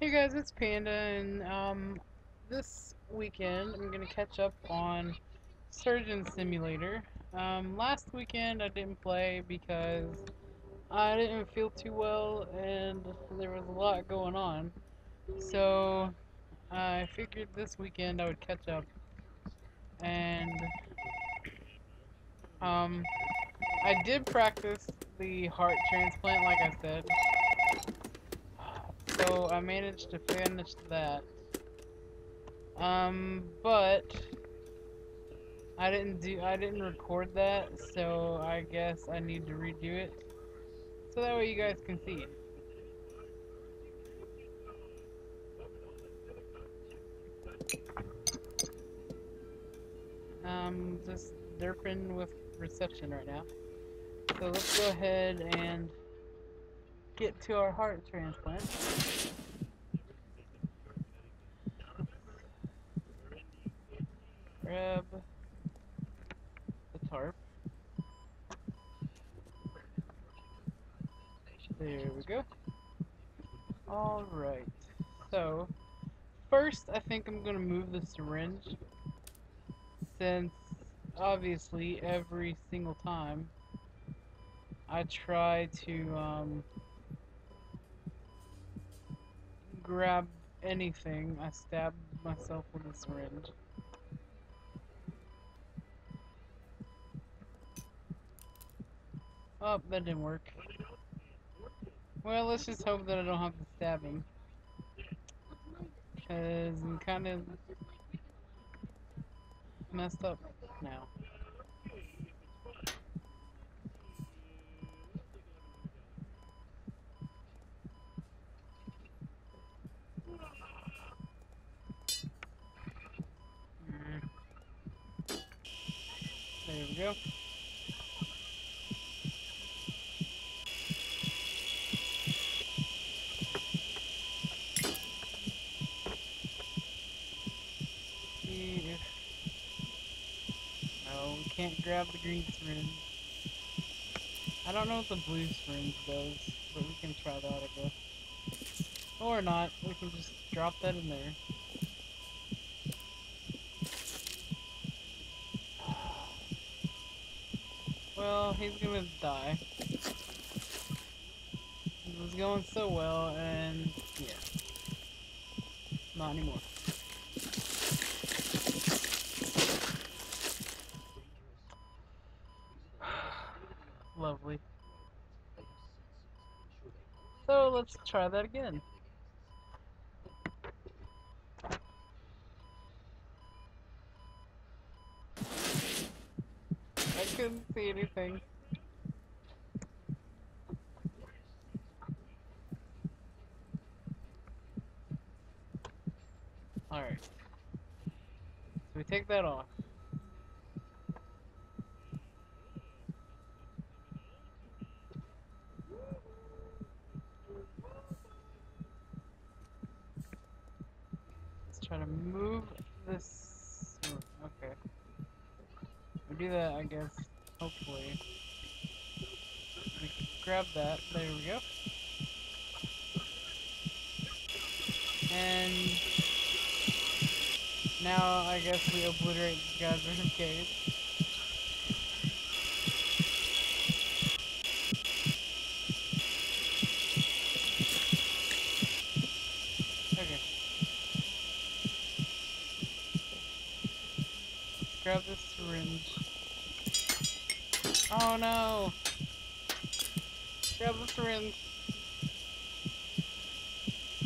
Hey guys, it's Panda, and um, this weekend I'm gonna catch up on Surgeon Simulator. Um, last weekend I didn't play because I didn't feel too well and there was a lot going on. So I figured this weekend I would catch up and um, I did practice the heart transplant like I said. So I managed to finish that. Um, but I didn't do I didn't record that, so I guess I need to redo it. So that way you guys can see it. Um, just derping with reception right now. So let's go ahead and get to our heart transplant. Grab the tarp. There we go. Alright. So, first I think I'm going to move the syringe since obviously every single time I try to um, grab anything, I stab myself with a syringe. Oh, that didn't work. Well, let's just hope that I don't have to stab him. Because I'm kind of messed up now. There we go. We can't grab the green syringe. I don't know what the blue syringe does, but we can try that, guess. Or not, we can just drop that in there. Well, he's gonna die. It was going so well, and yeah. Not anymore. Lovely. So let's try that again. I couldn't see anything. Alright. So we take that off. Let's try to move this. Do that, I guess. Hopefully. We can grab that. There we go. And now I guess we obliterate the guy's rib cage. Okay. Grab this syringe. Oh no! Grab the syringe.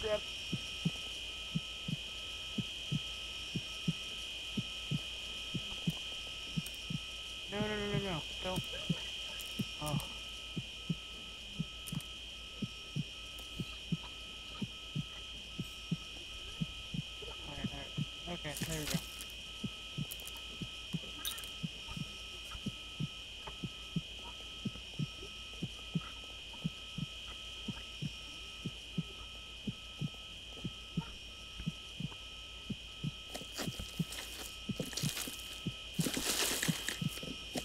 Grab. No, no, no, no, no. Don't. Oh. Alright, alright. Okay, there we go.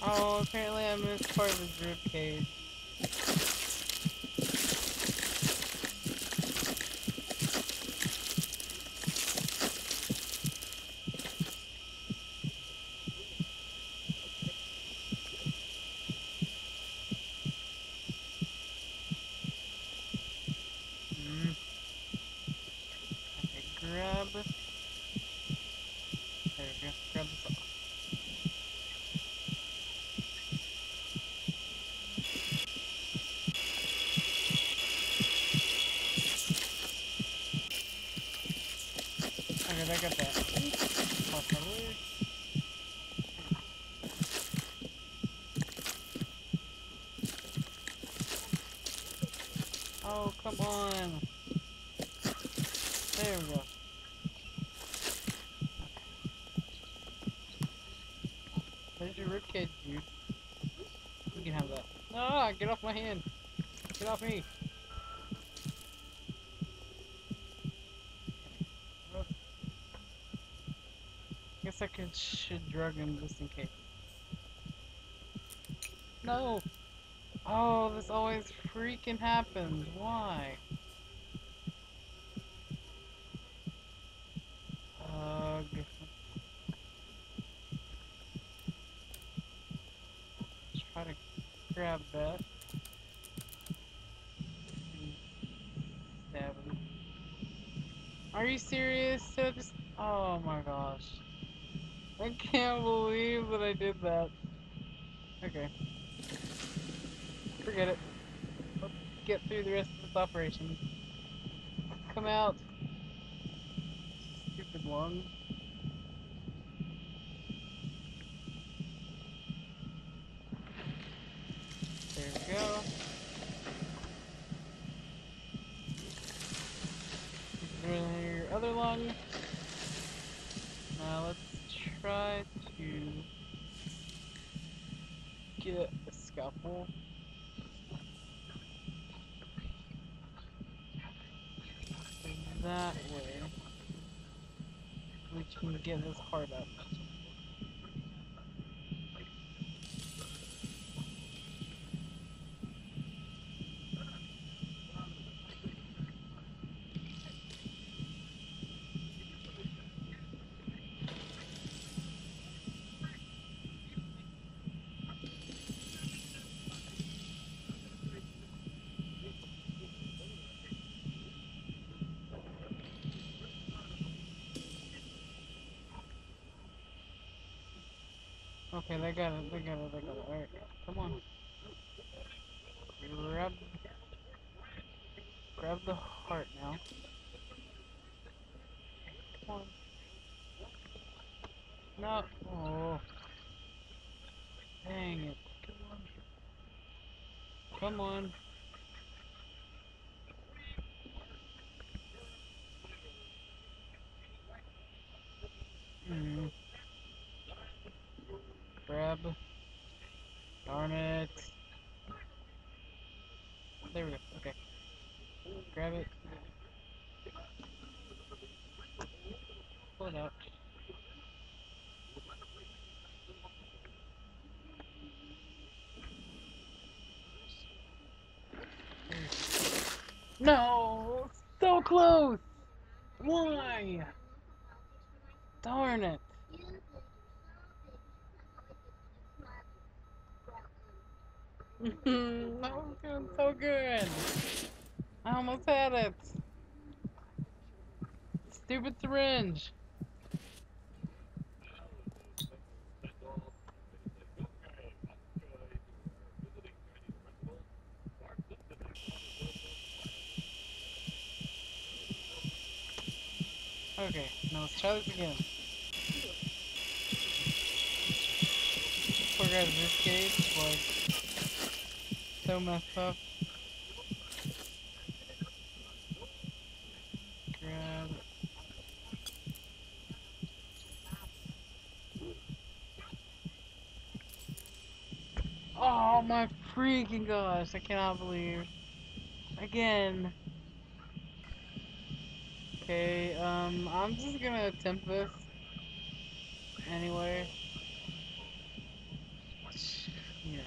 Oh, apparently I missed part of his rib cage. grab. There we go. Grab this off. Okay, I got that. Off my way. Oh, come on. There we go. There's your ribcage, dude. You can have that. Ah, get off my hand. Get off me. Guess I could should drug him just in case. No. Oh, this always freaking happens. Why? Ugh. Try to grab that. Stab him. Are you serious? So just. Oh my gosh. I can't believe that I did that. Okay. Forget it. Let's get through the rest of this operation. Come out. Stupid one. There we go. Then your other lung. Now let's try to get a scalpel. that way we can get his heart up. Okay, they got it, they got it, they got it. Alright, come on. Grab grab the heart now. Come on. No oh dang it. Come on. Come on. Darn it. There we go. Okay. Grab it. Pull it out. No! So close! Why? Darn it. Mm-hmm. that was doing so good. I almost had it. Stupid syringe. Okay, now let's try this again. Poor guy's this cage, like, so messed up. Grab. Oh my freaking gosh, I cannot believe. Again. Okay, um, I'm just gonna attempt this. Anyway. Yeah.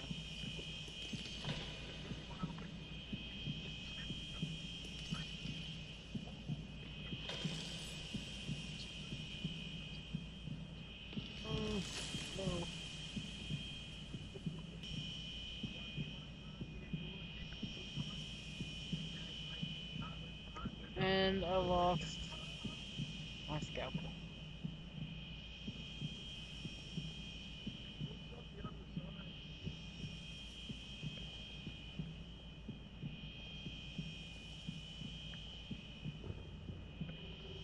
Mm, no. And I lost my scalpel.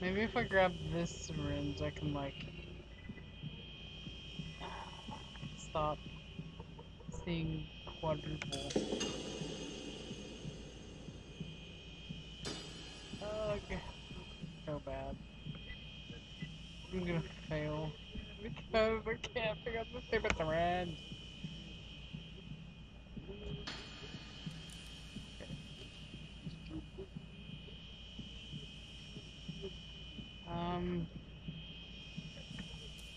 Maybe if I grab this syringe, I can like stop seeing quadruple. Okay. So bad. I'm gonna fail because I can't figure out the stupid syringe. Um.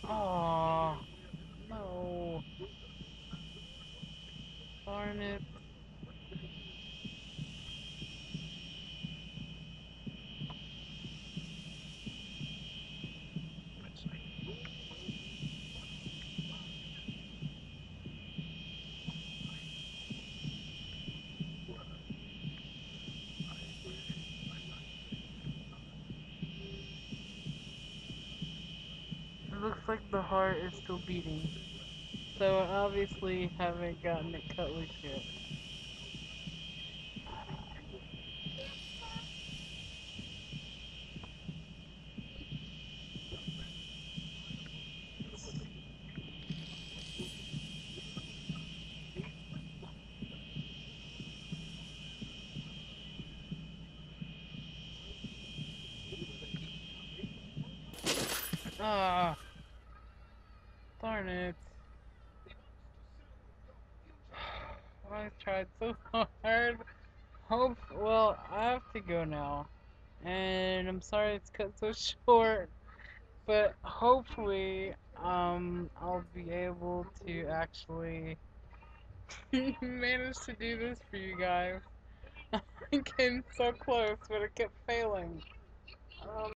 Oh no. Darn it. It looks like the heart is still beating. So I obviously haven't gotten it cut loose yet. Ah, darn it. I tried so hard. Hope, well, I have to go now. And I'm sorry it's cut so short. But hopefully, um, I'll be able to actually manage to do this for you guys. I came so close, but it kept failing. Um,